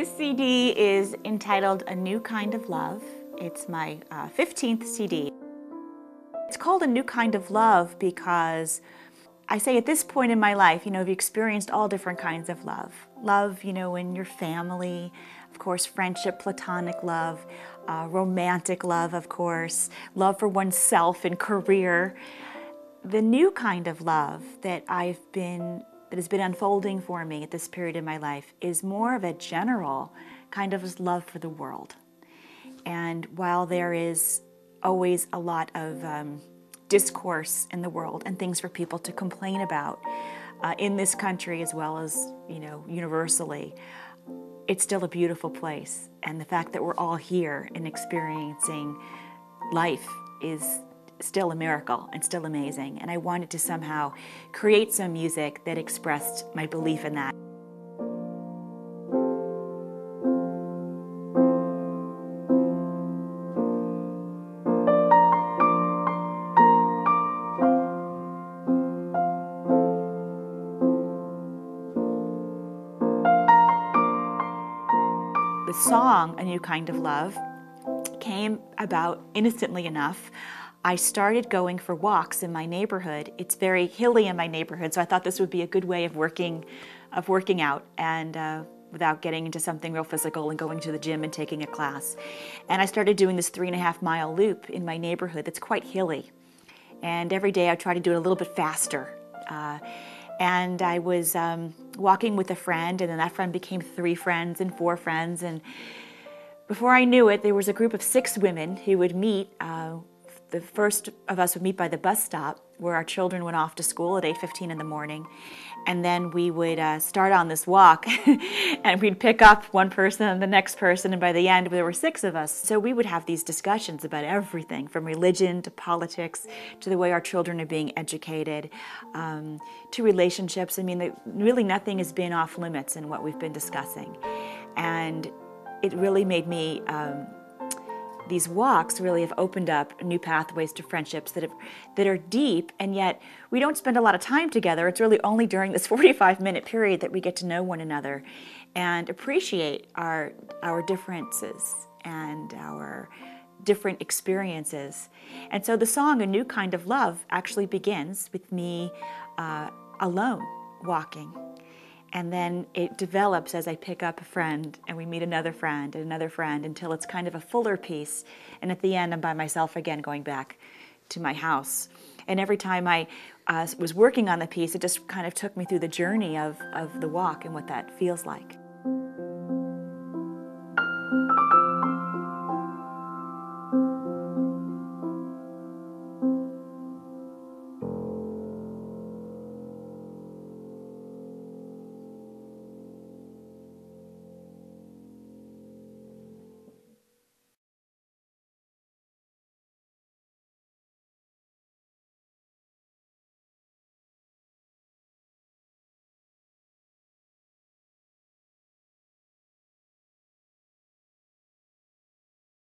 This CD is entitled A New Kind of Love. It's my uh, 15th CD. It's called A New Kind of Love because I say at this point in my life, you know, I've experienced all different kinds of love. Love, you know, in your family, of course, friendship, platonic love, uh, romantic love, of course, love for oneself and career. The new kind of love that I've been that has been unfolding for me at this period in my life is more of a general kind of love for the world. And while there is always a lot of um, discourse in the world and things for people to complain about uh, in this country as well as you know universally, it's still a beautiful place. And the fact that we're all here and experiencing life is still a miracle and still amazing. And I wanted to somehow create some music that expressed my belief in that. The song, A New Kind of Love, came about innocently enough I started going for walks in my neighborhood. It's very hilly in my neighborhood, so I thought this would be a good way of working, of working out and uh, without getting into something real physical and going to the gym and taking a class. And I started doing this three and a half mile loop in my neighborhood that's quite hilly. And every day I try to do it a little bit faster. Uh, and I was um, walking with a friend, and then that friend became three friends and four friends. And before I knew it, there was a group of six women who would meet uh, the first of us would meet by the bus stop where our children went off to school at 8.15 in the morning. And then we would uh, start on this walk and we'd pick up one person and the next person. And by the end there were six of us. So we would have these discussions about everything from religion to politics to the way our children are being educated um, to relationships. I mean really nothing has been off limits in what we've been discussing. And it really made me um, these walks really have opened up new pathways to friendships that have, that are deep and yet we don't spend a lot of time together. It's really only during this 45 minute period that we get to know one another and appreciate our our differences and our different experiences. And so the song a new kind of love actually begins with me uh, alone walking and then it develops as I pick up a friend and we meet another friend and another friend until it's kind of a fuller piece. And at the end, I'm by myself again going back to my house. And every time I uh, was working on the piece, it just kind of took me through the journey of, of the walk and what that feels like.